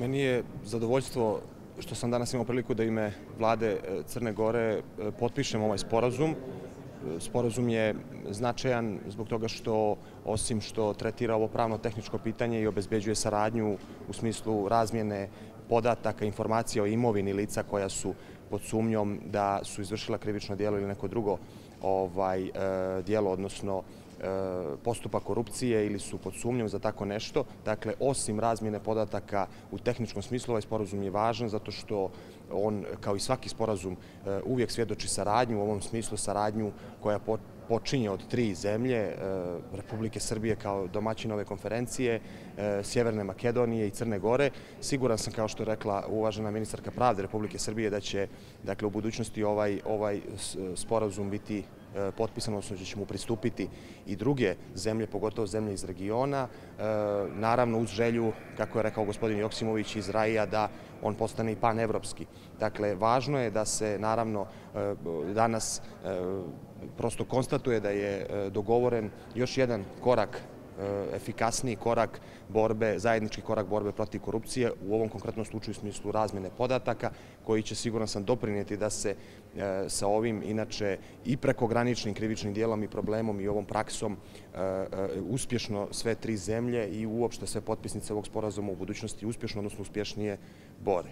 Meni je zadovoljstvo što sam danas imao priliku da ime vlade e, Crne Gore e, potpišem ovaj sporazum. E, sporazum je značajan zbog toga što, osim što tretira ovo pravno-tehničko pitanje i obezbeđuje saradnju u smislu razmjene podataka, informacija o imovini lica koja su pod sumnjom da su izvršila krivično dijelo ili neko drugo ovaj, dijelo, odnosno postupa korupcije ili su pod sumnjom za tako nešto. Dakle, osim razmjene podataka u tehničkom smislu, ovaj sporazum je važan zato što on, kao i svaki sporazum, e, uvijek svjedoči saradnju, u ovom smislu saradnju koja počinje od tri zemlje, e, Republike Srbije kao domaćin ove konferencije, e, Sjeverne Makedonije i Crne Gore. Siguran sam, kao što je rekla uvažena ministarka pravde Republike Srbije, da će dakle, u budućnosti ovaj, ovaj sporazum biti e, potpisan, potpisano, odnosno da ćemo pristupiti i druge zemlje, pogotovo zemlje iz regiona. Naravno, uz želju, kako je rekao gospodin Joksimović iz Raja, da on postane i pan-evropski. Dakle, važno je da se, naravno, danas prosto konstatuje da je e, dogovoren još jedan korak e, efikasniji korak borbe, zajednički korak borbe protiv korupcije, u ovom konkretnom slučaju u smislu razmjene podataka, koji će siguran sam doprinijeti da se e, sa ovim, inače, i prekograničnim krivičnim dijelom i problemom i ovom praksom e, e, uspješno sve tri zemlje i uopšte sve potpisnice ovog sporazuma u budućnosti uspješno, odnosno uspješnije bore.